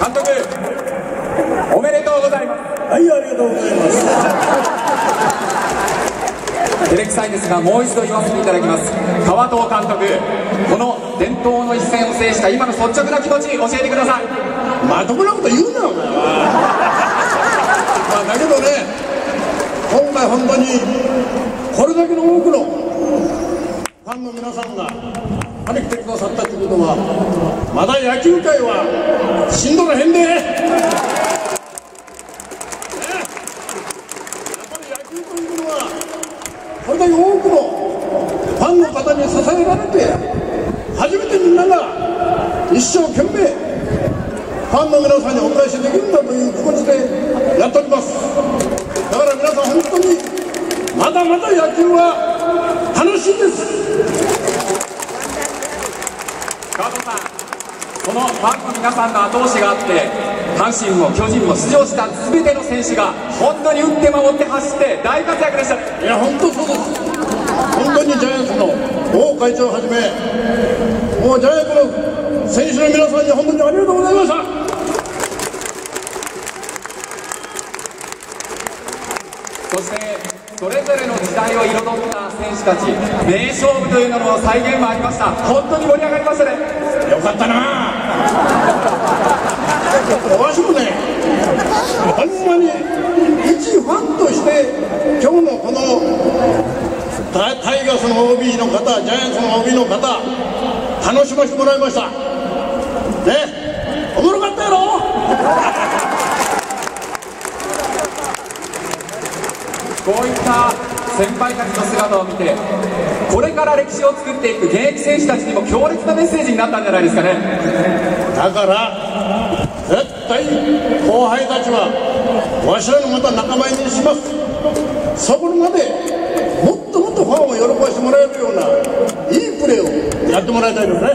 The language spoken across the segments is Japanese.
監督おめでとうございます。はいありがとうございます。照れくさいですがもう一度言わせていただきます。川藤監督この伝統の一戦を制した今の率直な気持ち教えてください。まともなこと言うなお前はまあだけどね今回本当にこれだけの多くのファンの皆さんが跳ねてくださったということはまだ野球界はしんどらへんで、ね、やっぱり野球というのはこれだけ多くのファンの方に支えられて初めてみんなが一生懸命ファンの皆さんにお返しできるんだという気持ちでやっております。だから皆さん本当にまだまだ野球は楽しいです川藤さんこのファンの皆さんの後押しがあって阪神も巨人も出場した全ての選手が本当に打って守って走って大活躍でした。いや本当そうです。本当にジャイアンツの王会長をはじめもうジャイアンツの選手の皆さんに本当にありがとうございました。そしてそれぞれの時代を彩った選手たち名勝負というのの再現もありました。本当に盛り上がりましたね。よかったなわしもねほんまに一ファンとして今日のこのタタイガースの OB の方ジャイアンツの OB の方楽しませてもらいました。ね。おもろかったやろ？こういった先輩たちの姿を見てこれから歴史を作っていく現役選手たちにも強烈なメッセージになったんじゃないですかね。だから絶対後輩たちはわしらのまた仲間入りにします。そこまでもっともっとファンを喜ばせてもらえるようないいプレーをやってもらいたいですね。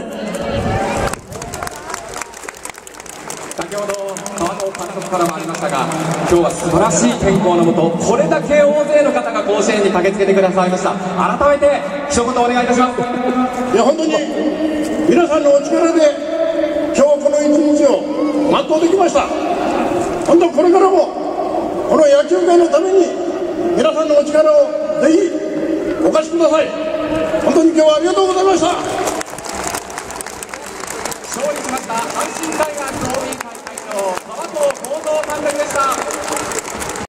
先ほど川藤監督からもありましたが今日は素晴らしい天候のもとこれだけ大勢の方が甲子園に駆けつけてくださいました。改めて一言お願いいたします。いや本当に皆さんのお力で今日この一日を全うできました。本当これからもこの野球界のために皆さんのお力をぜひお貸しください。本当に今日はありがとうございました。勝利しました